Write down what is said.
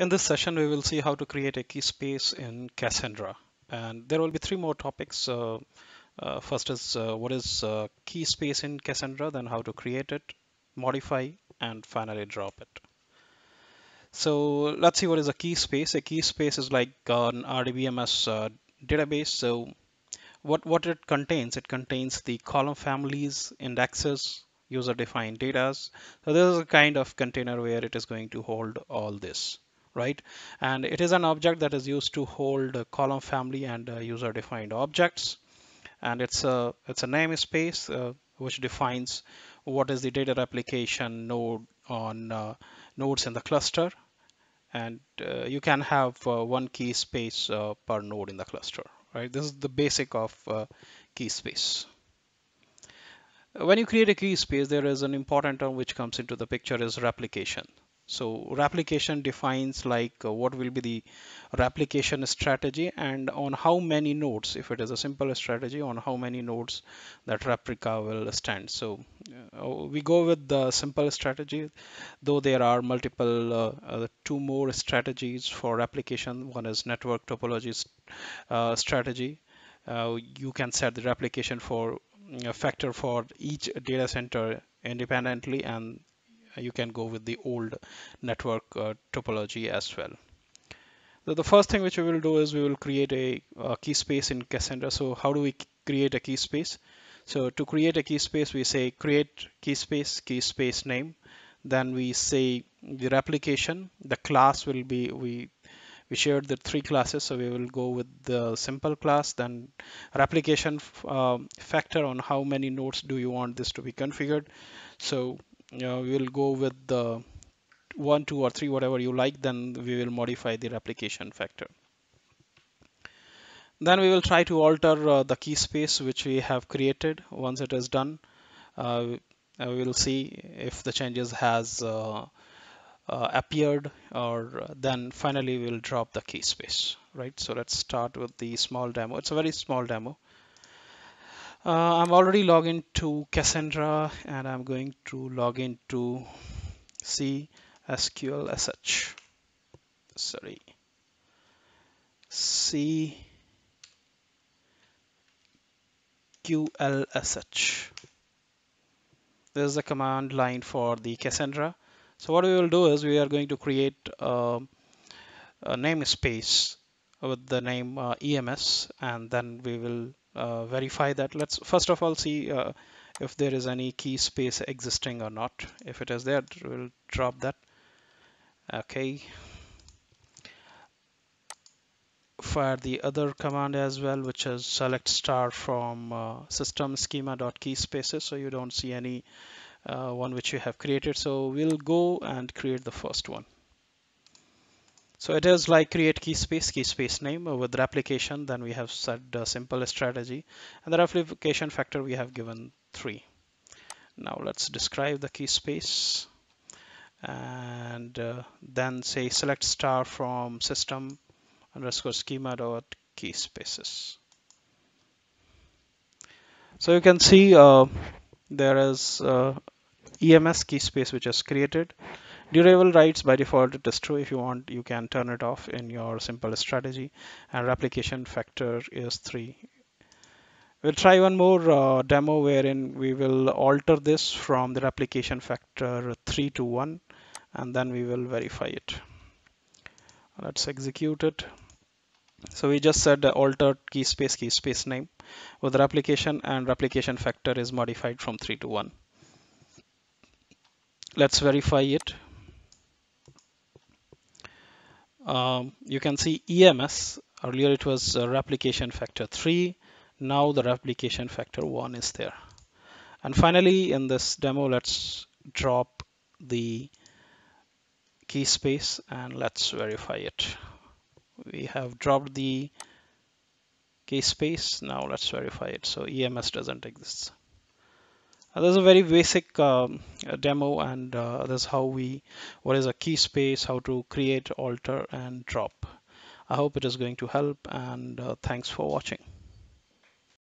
In this session, we will see how to create a key space in Cassandra. And there will be three more topics. Uh, uh, first is uh, what is uh, key space in Cassandra, then how to create it, modify, and finally drop it. So let's see what is a key space. A key space is like an RDBMS uh, database. So what, what it contains, it contains the column families, indexes, user-defined data. So this is a kind of container where it is going to hold all this right? And it is an object that is used to hold a column family and uh, user-defined objects. And it's a it's a namespace uh, which defines what is the data replication node on uh, nodes in the cluster. And uh, you can have uh, one key space uh, per node in the cluster, right? This is the basic of key space. When you create a key space, there is an important term which comes into the picture is replication. So replication defines like uh, what will be the replication strategy and on how many nodes, if it is a simple strategy, on how many nodes that replica will stand. So uh, we go with the simple strategy, though there are multiple uh, uh two more strategies for replication. One is network topology uh, strategy. Uh, you can set the replication for a factor for each data center independently and you can go with the old network uh, topology as well. So the first thing which we will do is we will create a, a key space in Cassandra. So how do we create a key space? So to create a key space, we say create key space, key space name. Then we say the replication, the class will be, we we shared the three classes so we will go with the simple class then replication uh, factor on how many nodes do you want this to be configured so uh, we will go with the one, two, or three, whatever you like, then we will modify the replication factor. Then we will try to alter uh, the key space which we have created. Once it is done, uh, we will see if the changes has uh, uh appeared or then finally we will drop the key space, right? So let's start with the small demo. It's a very small demo. Uh, I'm already logged into Cassandra and I'm going to log into C SQLSH. Sorry. C QLSH. This is the command line for the Cassandra. So what we will do is we are going to create a, a namespace with the name uh, EMS and then we will uh, verify that. Let's first of all see uh, if there is any key space existing or not. If it is there, we'll drop that. Okay. Fire the other command as well, which is select star from uh, system key spaces. So you don't see any uh, one which you have created. So we'll go and create the first one. So it is like create key space, key space name with replication. Then we have set a simple strategy and the replication factor we have given three. Now let's describe the key space and uh, then say select star from system underscore schema dot key spaces. So you can see uh, there is uh, EMS key space which is created Durable writes by default it is true. If you want, you can turn it off in your simple strategy. And replication factor is 3. We'll try one more uh, demo wherein we will alter this from the replication factor 3 to 1 and then we will verify it. Let's execute it. So we just said uh, alter key space key space name with replication and replication factor is modified from 3 to 1. Let's verify it um, you can see EMS earlier it was replication factor 3 now the replication factor 1 is there. And finally in this demo let's drop the key space and let's verify it. We have dropped the key space. Now let's verify it. So EMS doesn't exist uh, this is a very basic um, demo and uh, this is how we, what is a key space, how to create, alter and drop. I hope it is going to help and uh, thanks for watching.